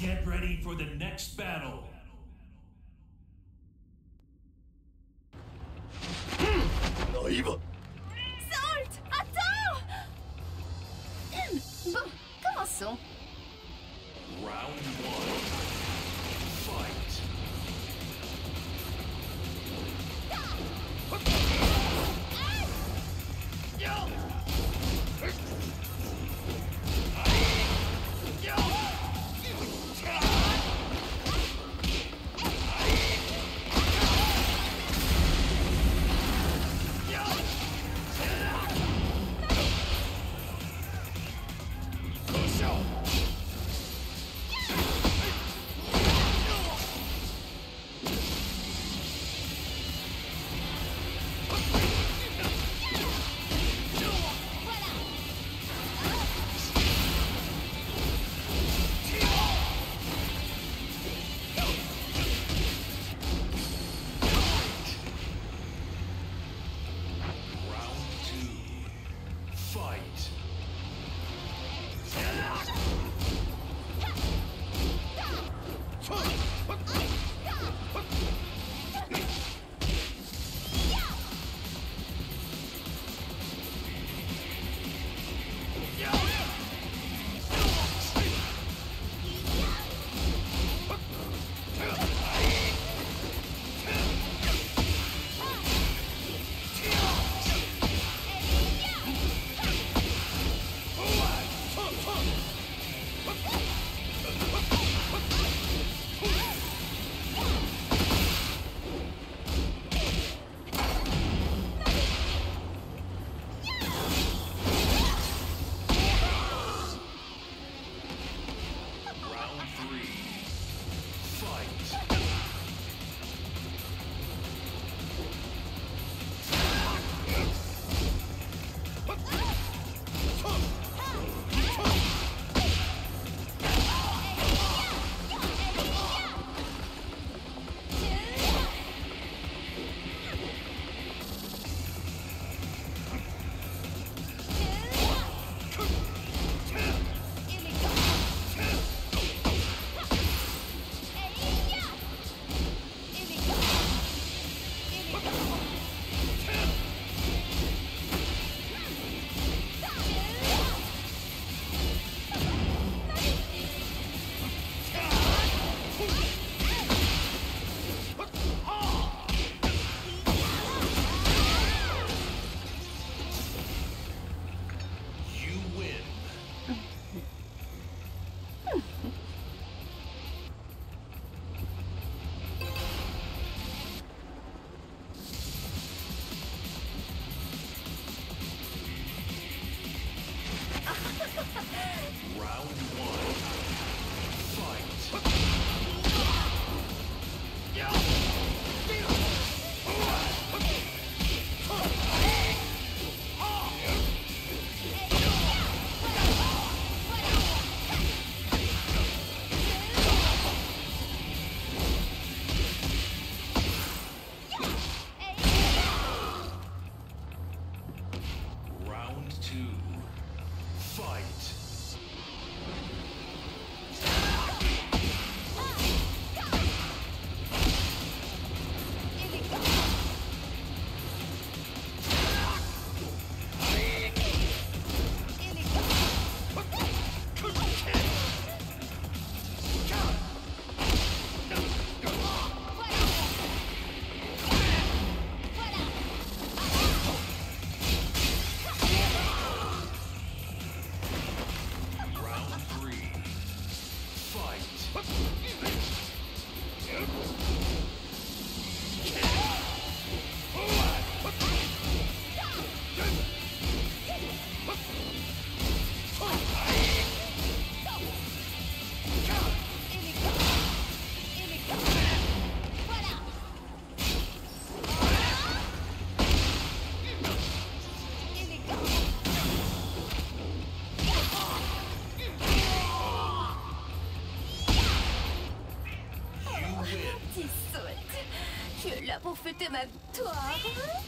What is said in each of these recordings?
Get ready for the next battle. Naïva Salt Attends Hum, Bon, commençons. Là pour fêter ma victoire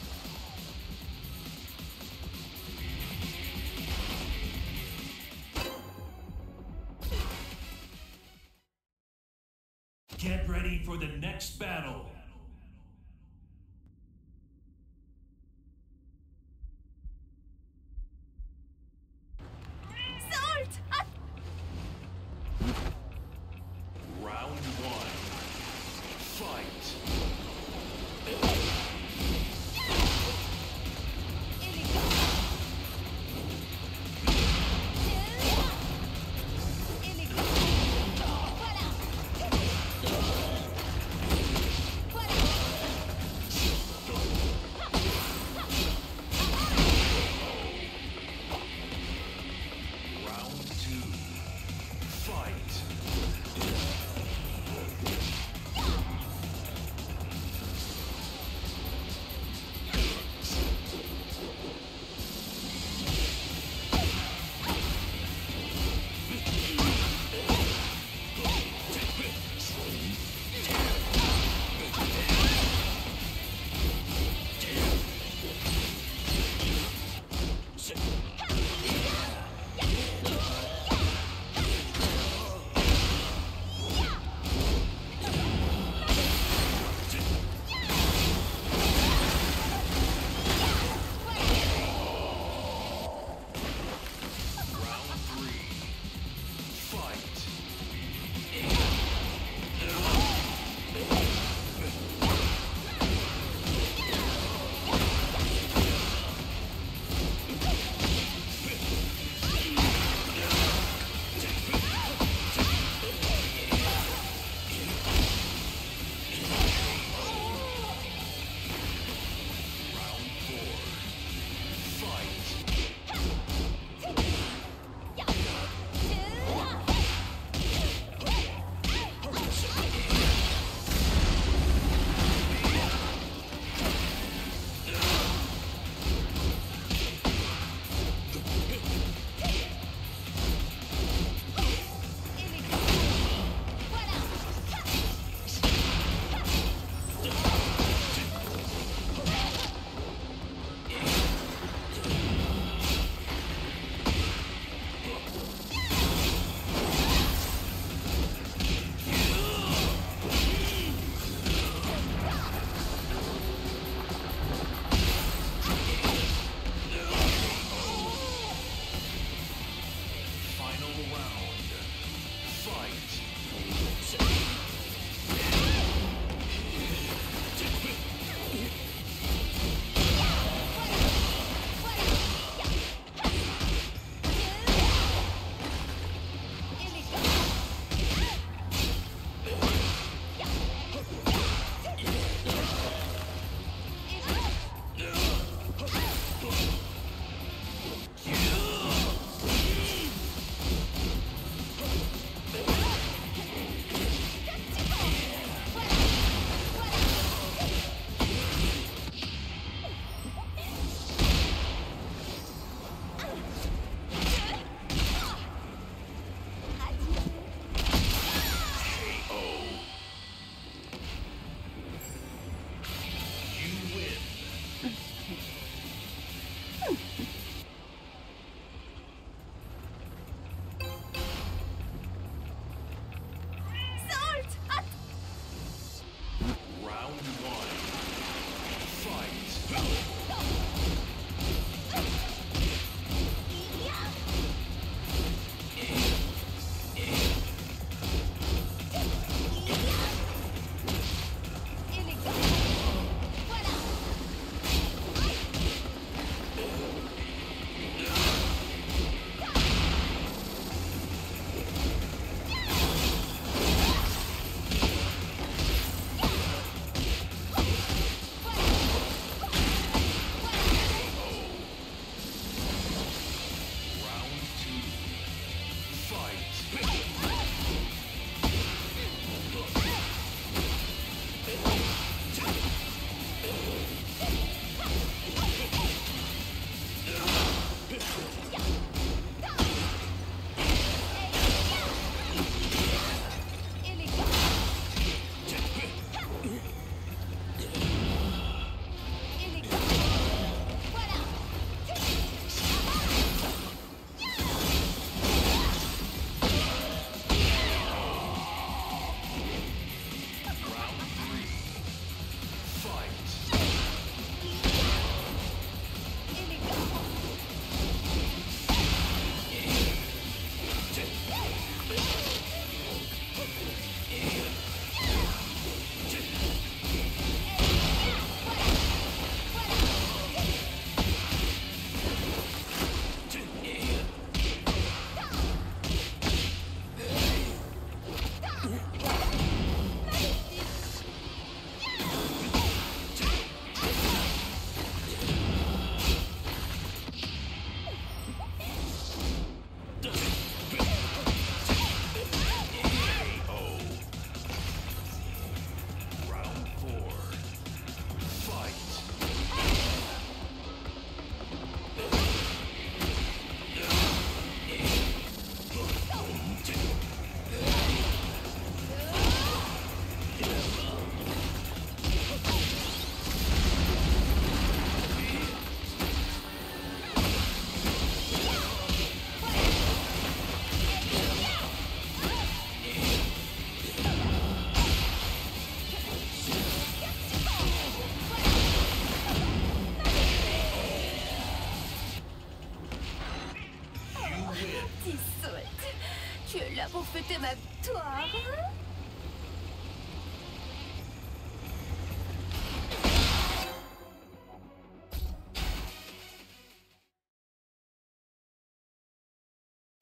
ma victoire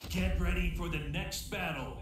Get ready for the next battle.